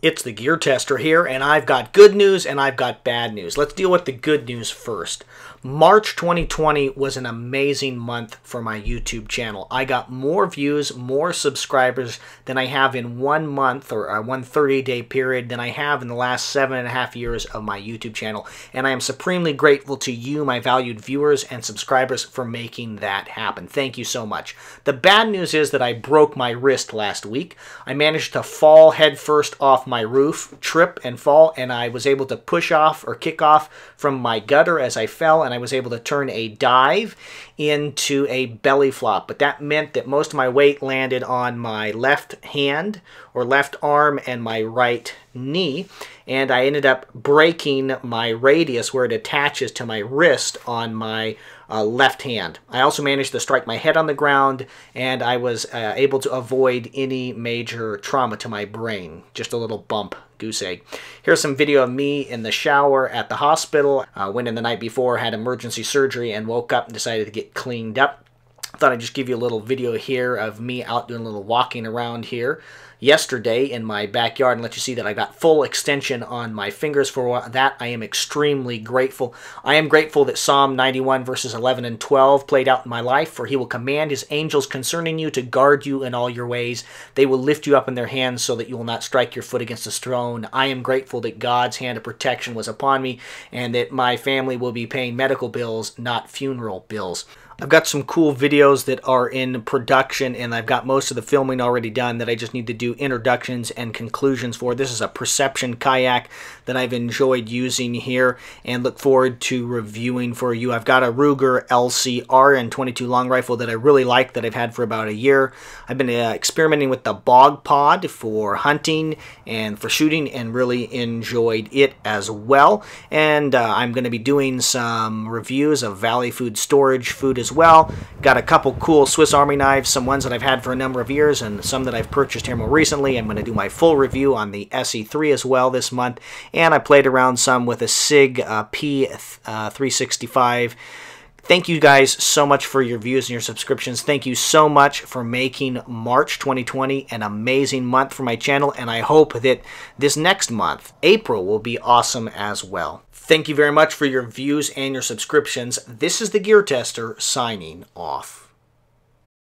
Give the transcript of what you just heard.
It's the Gear Tester here, and I've got good news and I've got bad news. Let's deal with the good news first. March 2020 was an amazing month for my YouTube channel. I got more views, more subscribers than I have in one month or a uh, one 30 day period than I have in the last seven and a half years of my YouTube channel. And I am supremely grateful to you, my valued viewers and subscribers, for making that happen. Thank you so much. The bad news is that I broke my wrist last week. I managed to fall headfirst off my roof, trip and fall, and I was able to push off or kick off from my gutter as I fell and I was able to turn a dive into a belly flop. But that meant that most of my weight landed on my left hand or left arm and my right knee. And I ended up breaking my radius where it attaches to my wrist on my uh, left hand. I also managed to strike my head on the ground and I was uh, able to avoid any major trauma to my brain. Just a little bump goose egg. Here's some video of me in the shower at the hospital. Uh, went in the night before, had emergency surgery, and woke up and decided to get cleaned up. Thought I'd just give you a little video here of me out doing a little walking around here yesterday in my backyard and let you see that I got full extension on my fingers for that. I am extremely grateful. I am grateful that Psalm 91 verses 11 and 12 played out in my life, for he will command his angels concerning you to guard you in all your ways. They will lift you up in their hands so that you will not strike your foot against a stone. I am grateful that God's hand of protection was upon me and that my family will be paying medical bills, not funeral bills. I've got some cool videos that are in production and I've got most of the filming already done that I just need to do introductions and conclusions for. This is a Perception kayak that I've enjoyed using here and look forward to reviewing for you. I've got a Ruger LCR and 22 long rifle that I really like that I've had for about a year. I've been uh, experimenting with the Bog Pod for hunting and for shooting and really enjoyed it as well. And uh, I'm going to be doing some reviews of Valley Food Storage food as well. Got a couple cool Swiss Army knives, some ones that I've had for a number of years and some that I've purchased here more recently. I'm going to do my full review on the SE3 as well this month. And I played around some with a SIG uh, P365. Thank you guys so much for your views and your subscriptions. Thank you so much for making March 2020 an amazing month for my channel, and I hope that this next month, April, will be awesome as well. Thank you very much for your views and your subscriptions. This is the Gear Tester signing off.